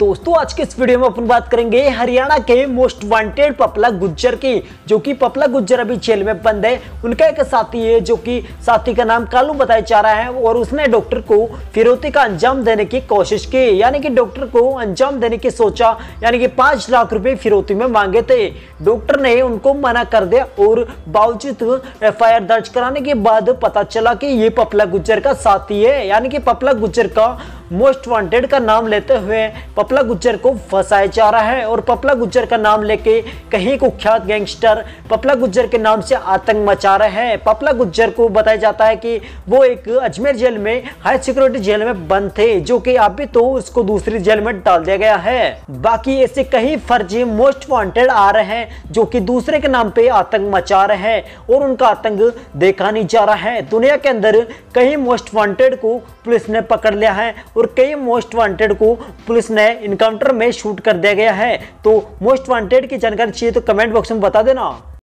दोस्तों, आज के इस वीडियो में अपन बात करेंगे हरियाणा के मोस्ट वांटेड पपला गुज्जर की, जो कि पपला गुज्जर अभी जेल में बंद है। उनका एक साथी है, जो कि साथी का नाम कालू बताया जा रहा है, और उसने डॉक्टर को फिरौती का अंजाम देने की कोशिश की। यानी कि डॉक्टर को अंजाम देने की सोचा, यानी कि पाँच लाख रुपए फिरौती में मांगे थे। डॉक्टर ने उनको मना कर दिया, और बावजूद एफ़ दर्ज कराने के बाद पता चला कि ये पपला गुज्जर का साथी है। यानी कि पपला गुज्जर का मोस्ट वांटेड का नाम लेते हुए पपला गुज्जर को फंसाया जा रहा है और पपला गुज्जर का नाम लेके कहीं कुख्यात गैंगस्टर पपला गुज्जर के नाम से आतंक मचा रहे हैं। पपला गुज्जर को बताया जाता है कि वो एक अजमेर जेल में हाई सिक्योरिटी जेल में बंद थे, जो कि अभी तो उसको दूसरी जेल में डाल दिया गया है। बाकी ऐसे कई फर्जी मोस्ट वांटेड आ रहे हैं, जो कि दूसरे के नाम पे आतंक मचा रहे हैं और उनका आतंक देखा नहीं जा रहा है। दुनिया के अंदर कई मोस्ट वांटेड को पुलिस ने पकड़ लिया है और कई मोस्ट वांटेड को पुलिस ने इनकाउंटर में शूट कर दिया गया है। तो मोस्ट वांटेड की जानकारी चाहिए तो कमेंट बॉक्स में बता देना।